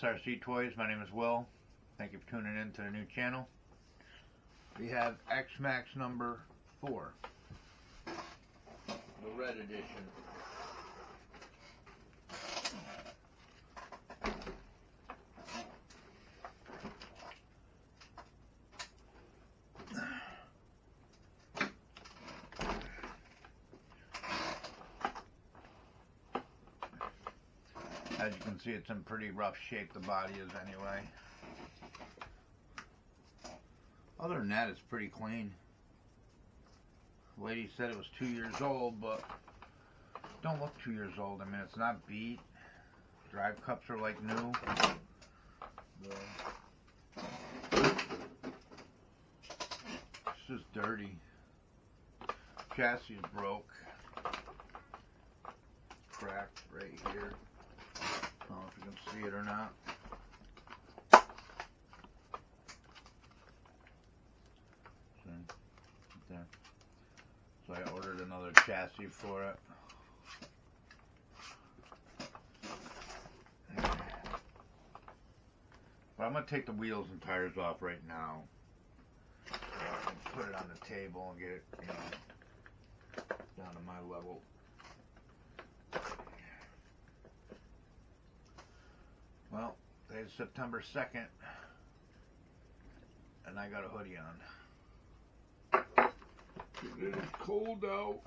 SRC Toyz. My name is Will. Thank you for tuning in to the new channel. We have X-Maxx number 4. The red edition. As you can see, it's in pretty rough shape, the body is anyway. Other than that, it's pretty clean. Lady said it was two years old, but don't look two years old. I mean, it's not beat. Drive cups are like new. It's just dirty. Chassis is broke. Cracked right here. I don't know if you can see it or not. Right there. So I ordered another chassis for it. But I'm going to take the wheels and tires off right now. So put it on the table and get it, you know, down to my level. Well, it's September 2nd, and I got a hoodie on. It is cold out.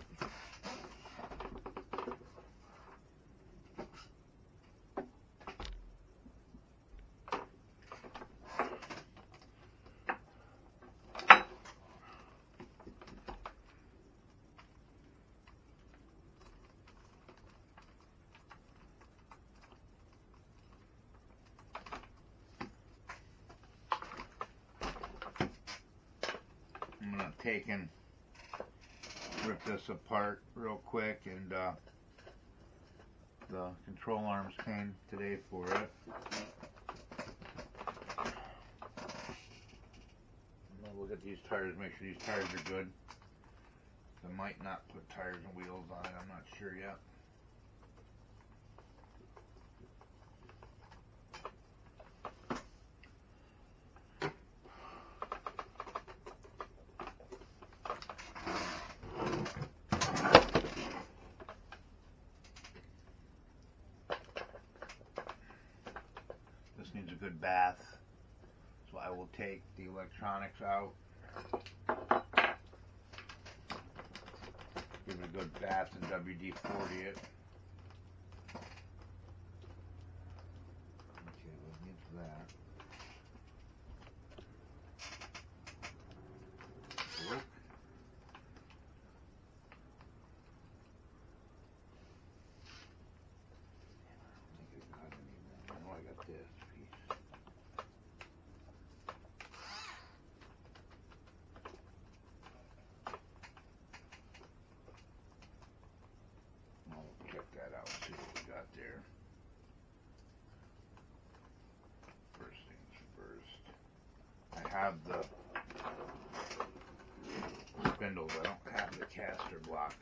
I'm gonna take and rip this apart real quick and uh, the control arms came today for it. Look at these tires, make sure these tires are good. I might not put tires and wheels on it, I'm not sure yet. This needs a good bath. So I will take the electronics out. Give it a good bath and WD-40 it. Okay, we'll get that. Broke. I think I got any of them. I know I got this piece. I'll check that out, see what we got there. First things first. I have the spindles. I don't have the caster blocks.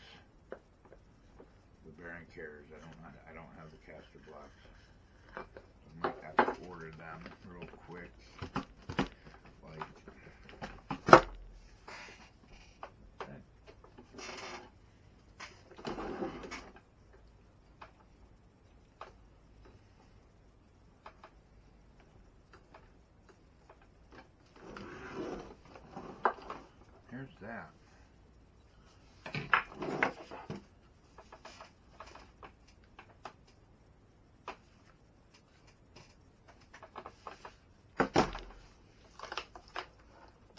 The bearing carriers. I don't. I don't have the caster blocks. I might have to order them real quick. Like. Okay. Here's that.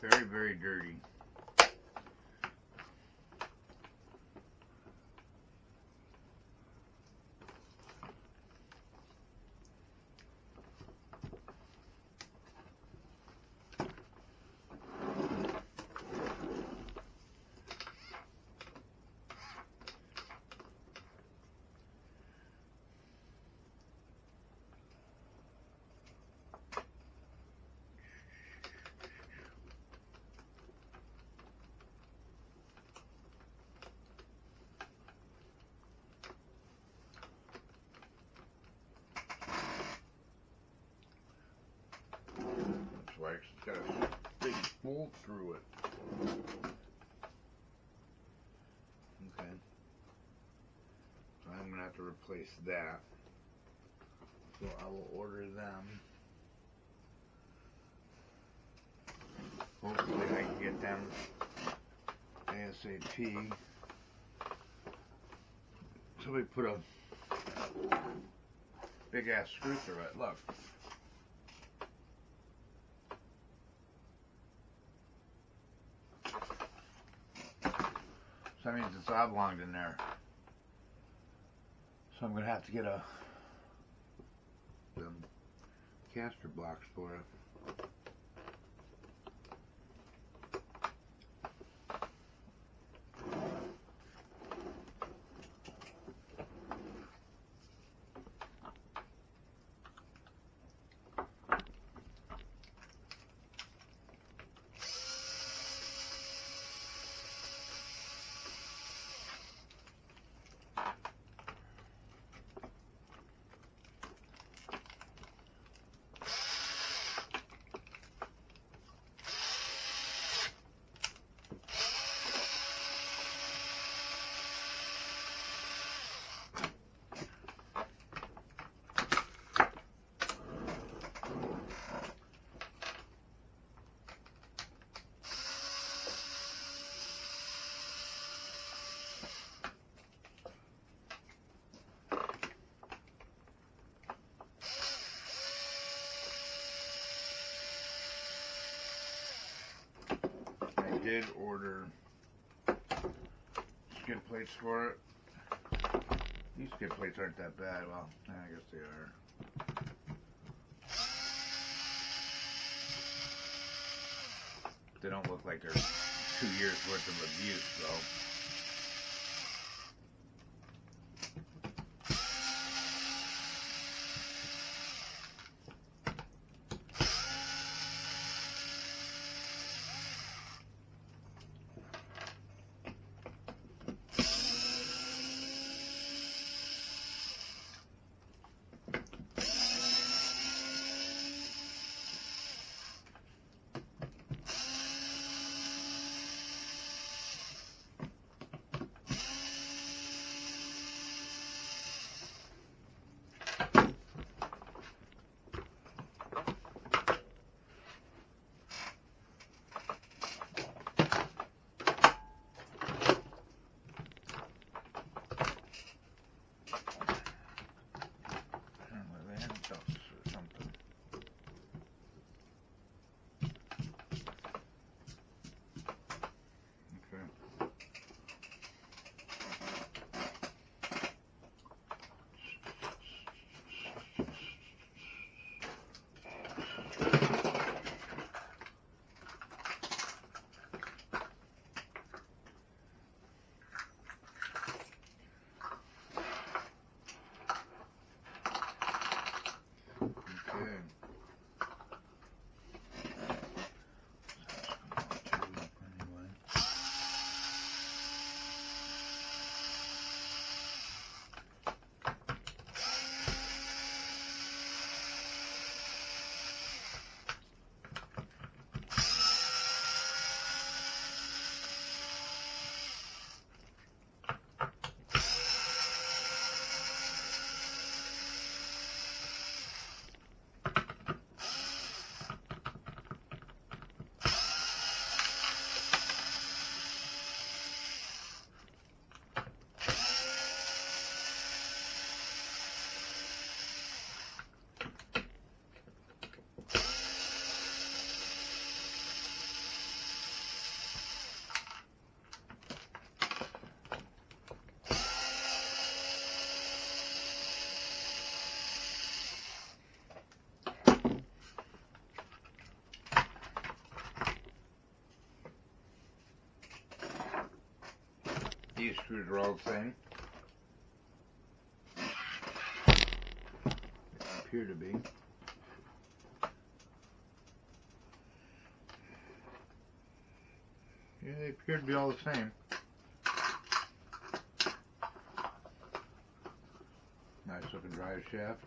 Very, very dirty. Hole through it. Okay. So I'm gonna have to replace that. So I will order them. Hopefully I can get them ASAP. Somebody put a big ass screw through it. Look. That means it's oblonged in there. So I'm gonna have to get a caster box for it. I did order skid plates for it. These skid plates aren't that bad. Well, I guess they are. They don't look like they're two years worth of abuse, though. The same. Appear to be. Yeah, they appear to be all the same. Nice looking drive shaft.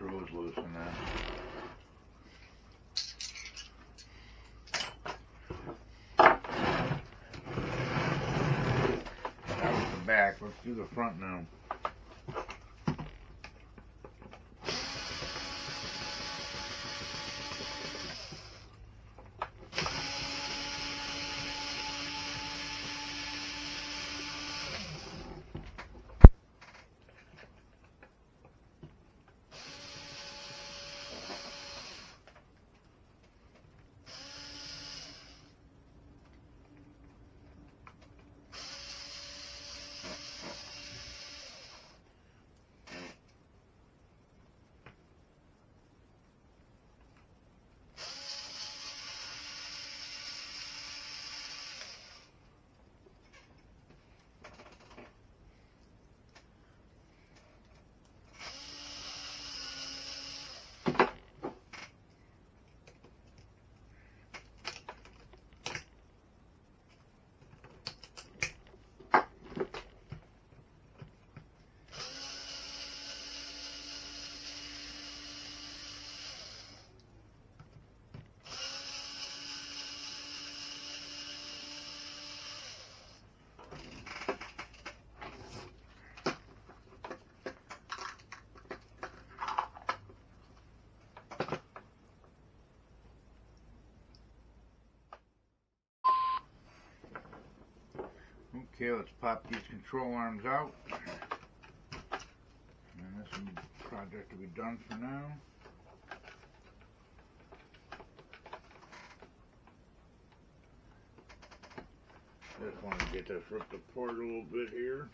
Screw is loose in that. That was the back. Let's do the front now. Okay, let's pop these control arms out. And this project will be done for now. Just want to get this ripped apart a little bit here.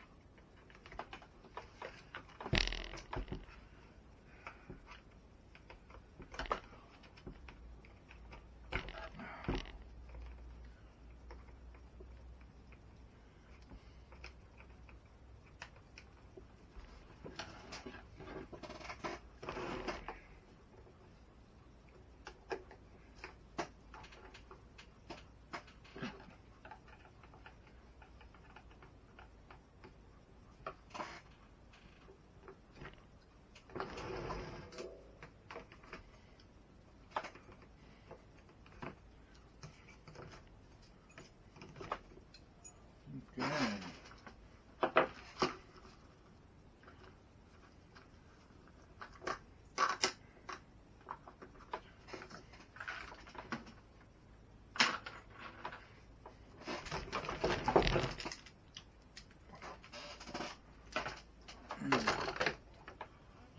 Okay.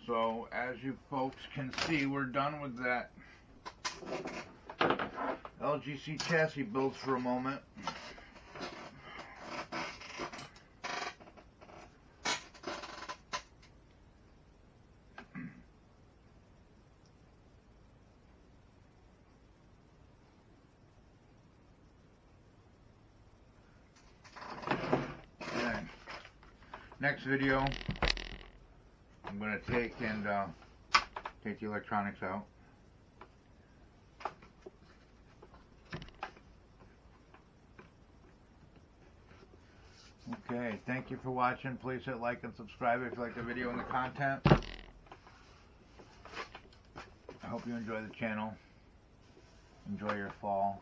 So, as you folks can see, we're done with that LGC chassis build for a moment. Next video, I'm going to take and uh, take the electronics out. Okay, thank you for watching. Please hit like and subscribe if you like the video and the content. I hope you enjoy the channel. Enjoy your fall.